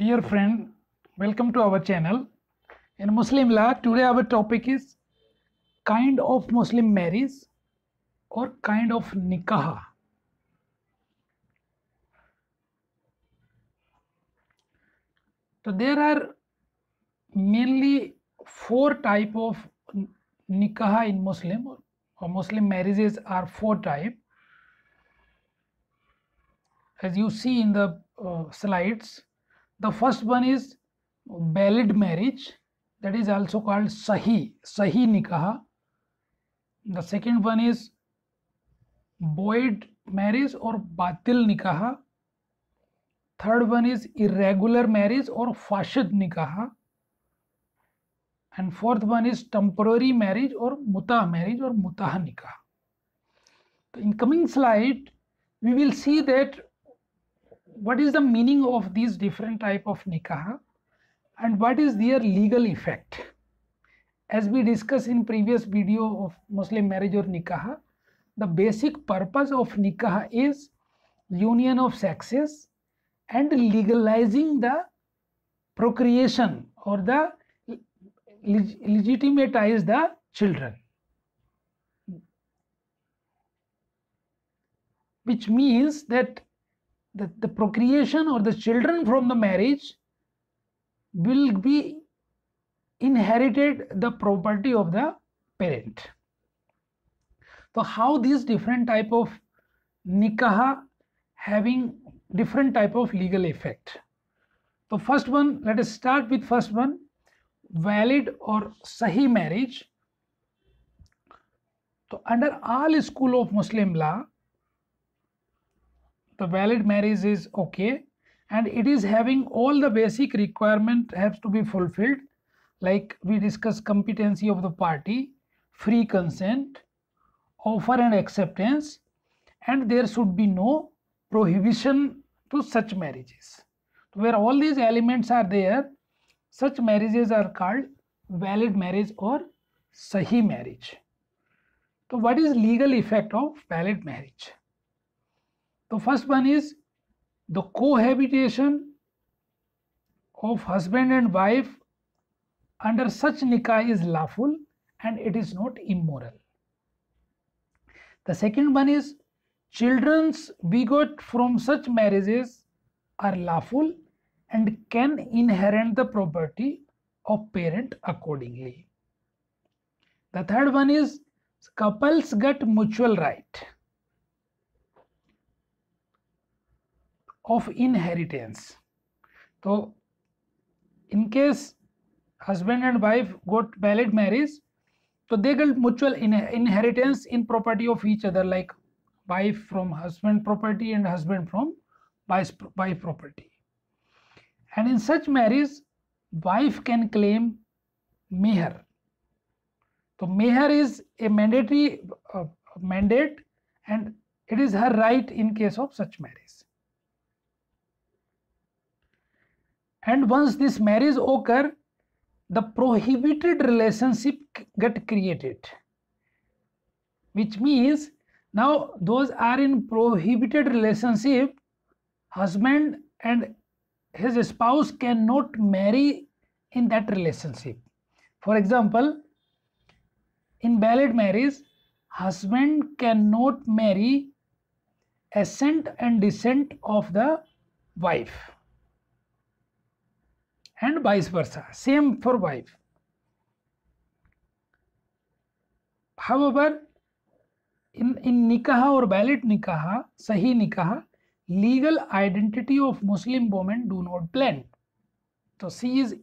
Dear friend, welcome to our channel. In Muslim law, today our topic is kind of Muslim marriage or kind of nikah. So there are mainly four type of nikah in Muslim or, or Muslim marriages are four type. As you see in the uh, slides, the first one is valid marriage that is also called सही सही निकाह the second one is void marriage or बातिल निकाह third one is irregular marriage or फाशद निकाह and fourth one is temporary marriage or मुताह marriage or मुताह निकाह तो in coming slide we will see that what is the meaning of these different type of nikah and what is their legal effect. As we discussed in previous video of Muslim marriage or nikah, the basic purpose of nikah is union of sexes and legalizing the procreation or the leg- legitimatize the children which means that the, the procreation or the children from the marriage will be inherited the property of the parent. So how these different type of nikah having different type of legal effect? So first one let us start with first one valid or sahi marriage. So under all school of muslim law the valid marriage is okay and it is having all the basic requirement has to be fulfilled. Like we discuss competency of the party free consent offer and acceptance and there should be no prohibition to such marriages. Where all these elements are there such marriages are called valid marriage or sahi marriage. So what is legal effect of valid marriage the first one is the cohabitation of husband and wife under such nikah is lawful and it is not immoral. The second one is children's begot from such marriages are lawful and can inherit the property of parent accordingly. The third one is couples get mutual right of inheritance. So, in case husband and wife got valid marriage, so they get mutual in- inheritance in property of each other, like wife from husband property and husband from wife wife property. And in such marriage, wife can claim meher. So, meher is a mandatory uh, mandate and it is her right in case of such marriage. And once this marriage occur the prohibited relationship get created. Which means now those are in prohibited relationship husband and his spouse cannot marry in that relationship. For example in valid marriage husband cannot marry ascent and descent of the wife and vice versa same for wife however in in निकाह or बैलेट निकाह सही निकाह legal identity of Muslim women do not plan तो she is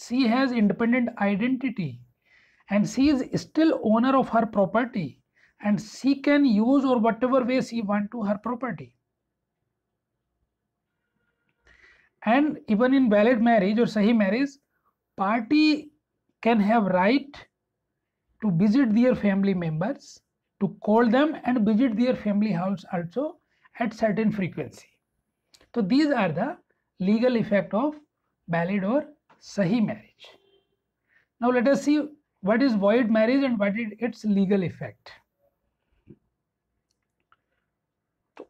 she has independent identity and she is still owner of her property and she can use or whatever way she want to her property and even in valid marriage or sahi marriage party can have right to visit their family members to call them and visit their family house also at certain frequency. So these are the legal effect of valid or sahi marriage. Now let us see what is void marriage and what is its legal effect.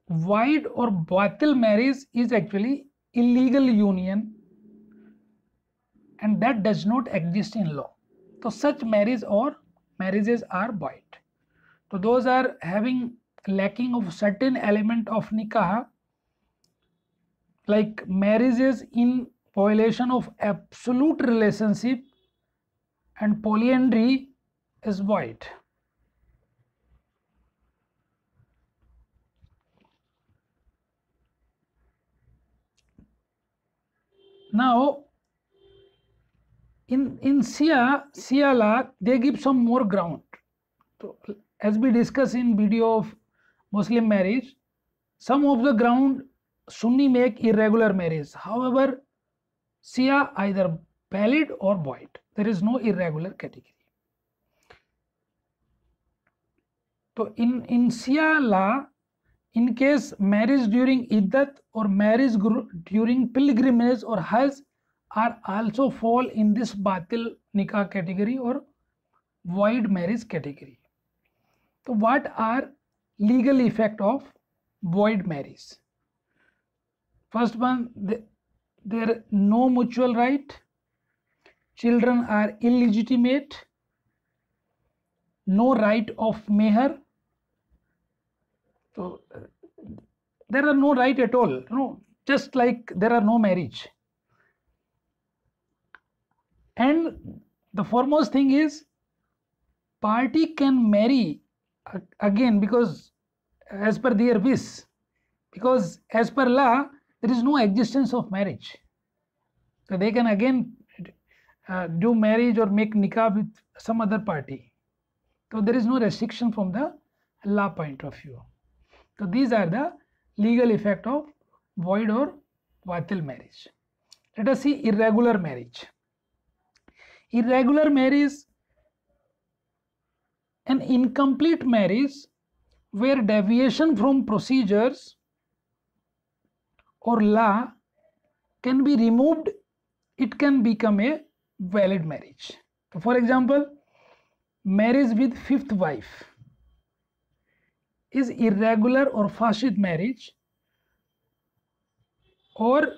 Void or batil marriage is actually illegal union and that does not exist in law. So such marriage or marriages are void. So those are having lacking of certain element of nikah like marriages in violation of absolute relationship and polyandry is void. Now, in in Shia Shia law, they give some more ground. So, as we discussed in video of Muslim marriage, some of the ground Sunni make irregular marriage. However, Shia either valid or void. There is no irregular category. So in, in Shia law, in case marriage during iddat or marriage during pilgrimage or hajj are also fall in this batil nikah category or void marriage category. So what are legal effect of void marriage? First one, there no mutual right, children are illegitimate, no right of meher, so there are no right at all, you know, just like there are no marriage. And the foremost thing is party can marry again because as per their wish. Because as per law there is no existence of marriage. So they can again uh, do marriage or make nikah with some other party. So there is no restriction from the law point of view तो these are the legal effect of void or वातिल marriage let us see irregular marriage irregular marriage an incomplete marriage where deviation from procedures or law can be removed it can become a valid marriage for example marriage with fifth wife is irregular or fasid marriage or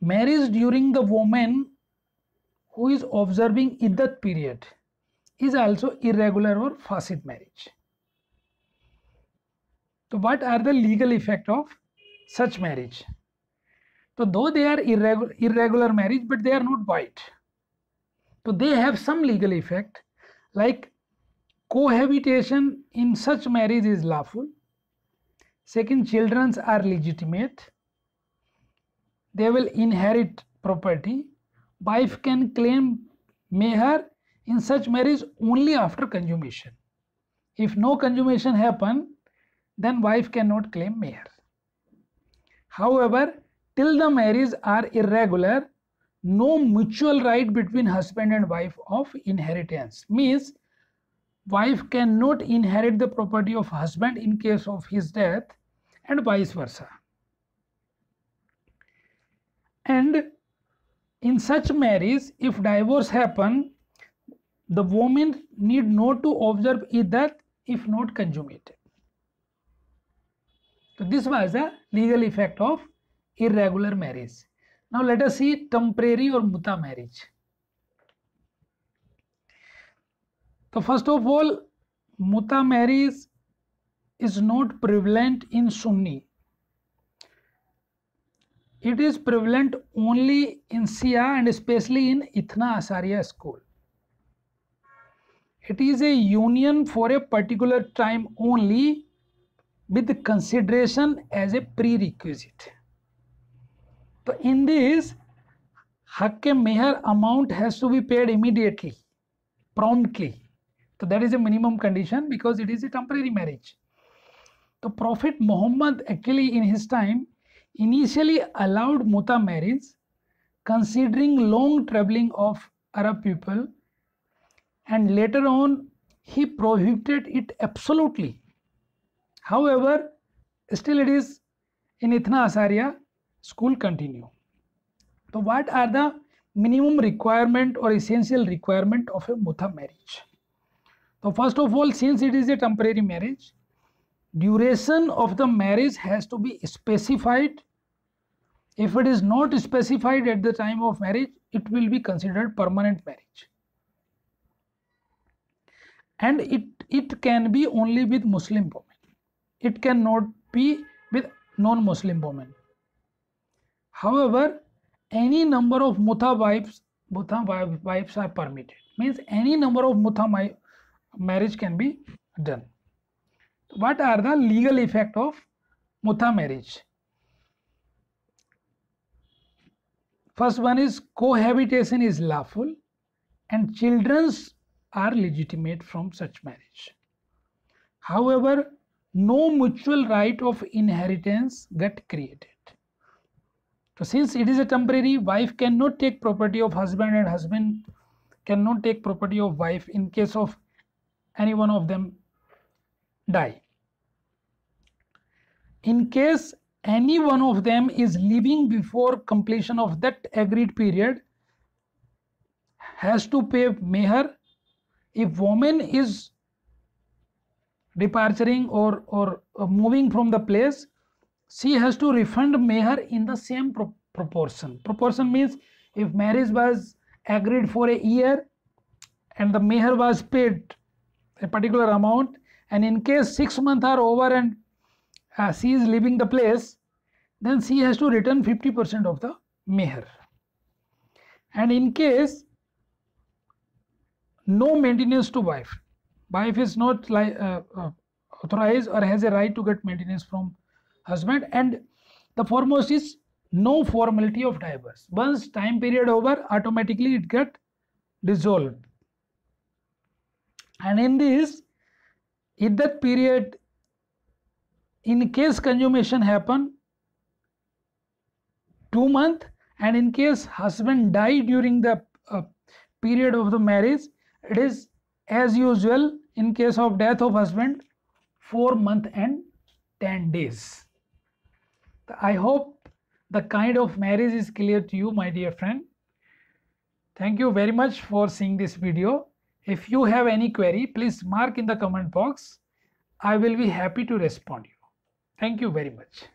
marriage during the woman who is observing iddat period is also irregular or fasid marriage. So what are the legal effect of such marriage? So though they are irregular, marriage but they are not void. So they have some legal effect like Cohabitation in such marriage is lawful. Second, children are legitimate. They will inherit property. Wife can claim meher in such marriage only after consummation. If no consummation happen, then wife cannot claim meher. However, till the marriage are irregular, no mutual right between husband and wife of inheritance means wife cannot inherit the property of husband in case of his death and vice versa. And in such marriage, if divorce happen, the woman need not to observe iddat if not consummated. So this was the legal effect of irregular marriage. Now let us see temporary or muta marriage. So first of all, muta marriage is not prevalent in Sunni. It is prevalent only in Shia and especially in Ithna Asariya school. It is a union for a particular time only with consideration as a prerequisite. So in this, Hakke Meher amount has to be paid immediately, promptly. So that is a minimum condition because it is a temporary marriage. The Prophet Muhammad actually in his time initially allowed muta marriage considering long traveling of Arab people and later on he prohibited it absolutely. However, still it is in Ithna Asariya school continue. So what are the minimum requirement or essential requirement of a muta marriage? So first of all, since it is a temporary marriage, duration of the marriage has to be specified. If it is not specified at the time of marriage, it will be considered permanent marriage. And it it can be only with muslim women. It cannot be with non muslim women. However any number of mutha wives mutha wives are permitted. Means any number of mutha marriage can be done what are the legal effect of mutha marriage first one is cohabitation is lawful and children's are legitimate from such marriage. However, no mutual right of inheritance get created. So since it is a temporary, wife cannot take property of husband and husband cannot take property of wife in case of any one of them die. In case any one of them is living before completion of that agreed period has to pay meher if woman is departing or, or uh, moving from the place, she has to refund meher in the same pro proportion. Proportion means if marriage was agreed for a year and the meher was paid a particular amount and in case six months are over and uh, she is leaving the place, then she has to return 50% of the meher. And in case no maintenance to wife wife is not like uh, uh, authorized or has a right to get maintenance from husband and the foremost is no formality of divorce once time period over automatically it get dissolved and in this in that period in case consummation happen two month and in case husband die during the uh, period of the marriage it is as usual in case of death of husband 4 month and 10 days. I hope the kind of marriage is clear to you my dear friend. Thank you very much for seeing this video if you have any query please mark in the comment box. I will be happy to respond you. Thank you very much